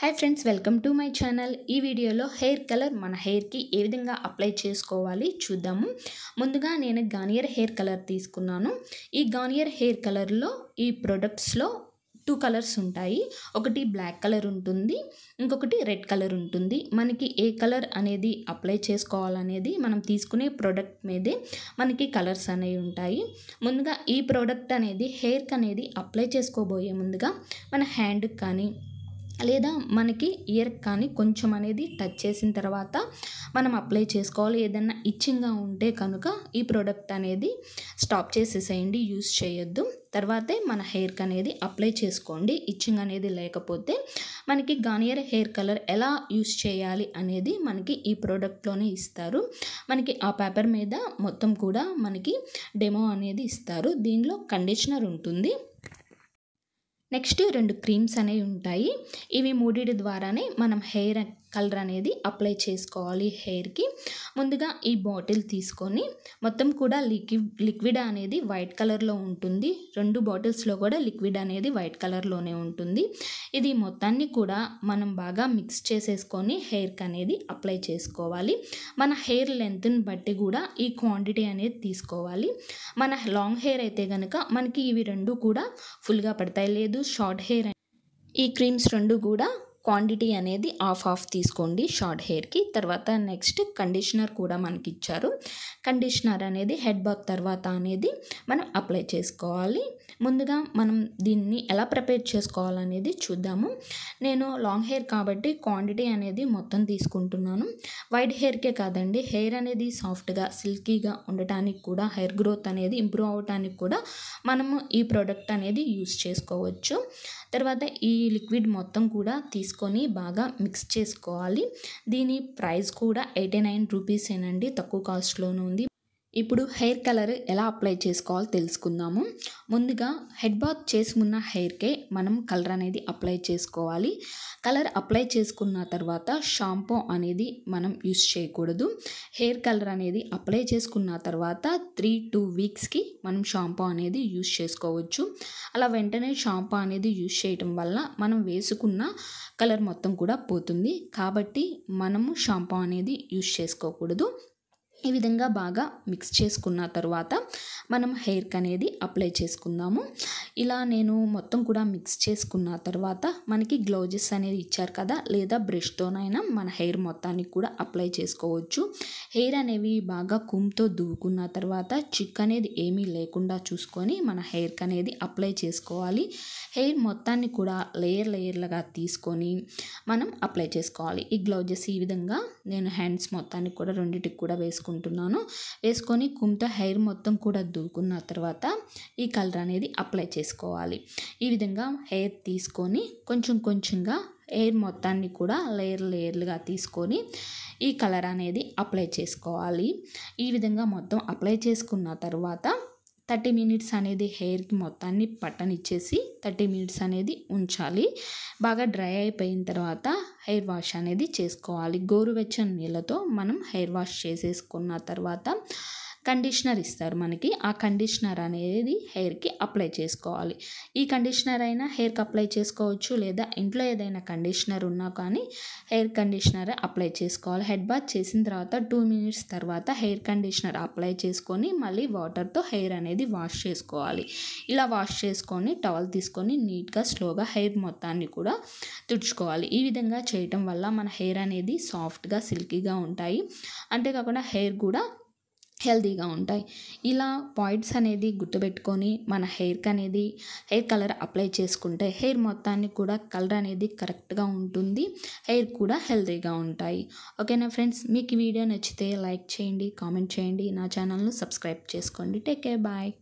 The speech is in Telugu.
Hi friends welcome to my channel ఈ వీడియోలో హెయిర్ కలర్ మన హెయిర్కి ఏ విధంగా అప్లై చేసుకోవాలి చూద్దాము. ముందుగా నేను గార్నియర్ హెయిర్ కలర్ తీసుకున్నాను. ఈ గార్నియర్ హెయిర్ కలర్లో ఈ ప్రొడక్ట్స్లో టూ కలర్స్ ఉంటాయి. ఒకటి బ్లాక్ కలర్ ఉంటుంది ఇంకొకటి రెడ్ కలర్ ఉంటుంది. మనకి ఏ కలర్ అనేది అప్లై చేసుకోవాలనేది మనం తీసుకునే ప్రోడక్ట్ మీదే మనకి కలర్స్ అనేవి ఉంటాయి. ముందుగా ఈ ప్రోడక్ట్ అనేది హెయిర్కి అనేది అప్లై చేసుకోబోయే ముందుగా మన హ్యాండ్కి కానీ లేదా మనకి ఇయర్ కానీ కొంచెం అనేది టచ్ చేసిన తర్వాత మనం అప్లై చేసుకోవాలి. ఏదన్నా ఇచ్చింగ్గా ఉంటే కనుక ఈ ప్రోడక్ట్ అనేది స్టాప్ చేసేసేయండి యూస్ చేయొద్దు. తర్వాతే మన హెయిర్కి అనేది అప్లై చేసుకోండి. ఇచ్చింగ్ అనేది లేకపోతే మనకి గార్నియర్ హెయిర్ కలర్ ఎలా యూస్ చేయాలి అనేది మనకి ఈ ప్రోడక్ట్లోనే ఇస్తారు. మనకి ఆ పేపర్ మీద మొత్తం కూడా మనకి డెమో అనేది ఇస్తారు. దీనిలో కండిషనర్ ఉంటుంది. నెక్స్ట్ రెండు క్రీమ్స్ అనేవి ఉంటాయి. ఇవి మూడిటి ద్వారానే మనం హెయిర్ కలర్ అనేది అప్లై చేసుకోవాలి హెయిర్కి. ముందుగా ఈ బాటిల్ తీసుకొని మొత్తం కూడా లిక్విడ్ లిక్విడ్ అనేది వైట్ కలర్లో ఉంటుంది. రెండు బాటిల్స్లో కూడా లిక్విడ్ అనేది వైట్ కలర్లోనే ఉంటుంది. ఇది మొత్తాన్ని కూడా మనం బాగా మిక్స్ చేసేసుకొని హెయిర్కి అనేది అప్లై చేసుకోవాలి. మన హెయిర్ లెంత్ని బట్టి కూడా ఈ క్వాంటిటీ అనేది తీసుకోవాలి. మన లాంగ్ హెయిర్ అయితే కనుక మనకి ఇవి రెండు కూడా ఫుల్గా పడతాయి. లేదు షార్ట్ హెయిర్ ఈ క్రీమ్స్ రెండు కూడా క్వాంటిటీ అనేది ఆఫ్ ఆఫ్ తీసుకోండి షార్ట్ హెయిర్కి. తర్వాత నెక్స్ట్ కండిషనర్ కూడా మనకి ఇచ్చారు కండిషనర్ అనేది హెడ్ బాత్ తర్వాత అనేది మనం అప్లై చేసుకోవాలి. ముందుగా మనం దీన్ని ఎలా ప్రిపేర్ చేసుకోవాలనేది చూద్దాము. నేను లాంగ్ హెయిర్ కాబట్టి క్వాంటిటీ అనేది మొత్తం తీసుకుంటున్నాను. వైట్ హెయిర్కే కాదండి హెయిర్ అనేది సాఫ్ట్గా సిల్కీగా ఉండటానికి కూడా హెయిర్ గ్రోత్ అనేది ఇంప్రూవ్ అవడానికి కూడా మనము ఈ ప్రోడక్ట్ అనేది యూస్ చేసుకోవచ్చు. తర్వాత ఈ లిక్విడ్ మొత్తం కూడా తీసుకొని బాగా మిక్స్ చేసుకోవాలి. దీని ప్రైస్ కూడా ఎయిటీ నైన్ రూపీసేనండి. తక్కువ కాస్ట్లోనే ఉంది. ఇప్పుడు హెయిర్ కలర్ ఎలా అప్లై చేసుకోవాలో తెలుసుకుందాము. ముందుగా హెడ్ బాత్ చేసుకున్న హెయిర్కే మనం కలర్ అనేది అప్లై చేసుకోవాలి. కలర్ అప్లై చేసుకున్న తర్వాత షాంపూ అనేది మనం యూస్ చేయకూడదు. హెయిర్ కలర్ అనేది అప్లై చేసుకున్న తర్వాత త్రీ టూ వీక్స్కి మనం షాంపూ అనేది యూస్ చేసుకోవచ్చు. అలా వెంటనే షాంపూ అనేది యూస్ చేయటం వల్ల మనం వేసుకున్న కలర్ మొత్తం కూడా పోతుంది. కాబట్టి మనము షాంపూ అనేది యూస్ చేసుకోకూడదు. ఈ విధంగా బాగా మిక్స్ చేసుకున్న తర్వాత మనం హెయిర్కి అనేది అప్లై చేసుకుందాము. ఇలా నేను మొత్తం కూడా మిక్స్ చేసుకున్న తర్వాత మనకి గ్లౌజెస్ అనేది ఇచ్చారు కదా లేదా బ్రష్తోనైనా మన హెయిర్ మొత్తానికి కూడా అప్లై చేసుకోవచ్చు. హెయిర్ అనేవి బాగా కుమ్తో దువ్వుకున్న తర్వాత చిక్ అనేది ఏమీ లేకుండా చూసుకొని మన హెయిర్కి అనేది అప్లై చేసుకోవాలి. హెయిర్ మొత్తాన్ని కూడా లేయర్ లేయర్లుగా తీసుకొని మనం అప్లై చేసుకోవాలి. ఈ గ్లౌజెస్ ఈ విధంగా నేను హ్యాండ్స్ మొత్తానికి కూడా రెండింటికి కూడా వేసుకుంటున్నాను. వేసుకొని కుమ్తో హెయిర్ మొత్తం కూడా దూకున్న తర్వాత ఈ కలర్ అనేది అప్లై చేసుకోవాలి. ఈ విధంగా హెయిర్ తీసుకొని కొంచెం కొంచెంగా హెయిర్ మొత్తాన్ని కూడా లేయర్ లేయర్లుగా తీసుకొని ఈ కలర్ అనేది అప్లై చేసుకోవాలి. ఈ విధంగా మొత్తం అప్లై చేసుకున్న తర్వాత థర్టీ మినిట్స్ అనేది హెయిర్కి మొత్తాన్ని పట్టనిచ్చేసి థర్టీ మినిట్స్ అనేది ఉంచాలి. బాగా డ్రై అయిపోయిన తర్వాత హెయిర్ వాష్ అనేది చేసుకోవాలి. గోరువెచ్చని నీళ్ళతో మనం హెయిర్ వాష్ చేసేసుకున్న తర్వాత కండిషనర్ ఇస్తారు మనకి. ఆ కండిషనర్ అనేది హెయిర్కి అప్లై చేసుకోవాలి. ఈ కండిషనర్ అయినా హెయిర్కి అప్లై చేసుకోవచ్చు లేదా ఇంట్లో ఏదైనా కండిషనర్ ఉన్నా కానీ హెయిర్ కండిషనర్ అప్లై చేసుకోవాలి. హెడ్ బాత్ చేసిన తర్వాత టూ మినిట్స్ తర్వాత హెయిర్ కండిషనర్ అప్లై చేసుకొని మళ్ళీ వాటర్తో హెయిర్ అనేది వాష్ చేసుకోవాలి. ఇలా వాష్ చేసుకొని టవల్ తీసుకొని నీట్గా స్లోగా హెయిర్ మొత్తాన్ని కూడా తుడుచుకోవాలి. ఈ విధంగా చేయటం వల్ల మన హెయిర్ అనేది సాఫ్ట్గా సిల్కీగా ఉంటాయి. అంతేకాకుండా హెయిర్ కూడా హెల్తీగా ఉంటాయి. ఇలా పాయింట్స్ అనేది గుర్తుపెట్టుకొని మన హెయిర్కి అనేది హెయిర్ కలర్ అప్లై చేసుకుంటే హెయిర్ మొత్తాన్ని కూడా కలర్ అనేది కరెక్ట్గా ఉంటుంది. హెయిర్ కూడా హెల్తీగా ఉంటాయి. ఓకేనా ఫ్రెండ్స్? మీకు వీడియో నచ్చితే లైక్ చేయండి కామెంట్ చేయండి. నా ఛానల్ను సబ్స్క్రైబ్ చేసుకోండి. Take care. బాయ్.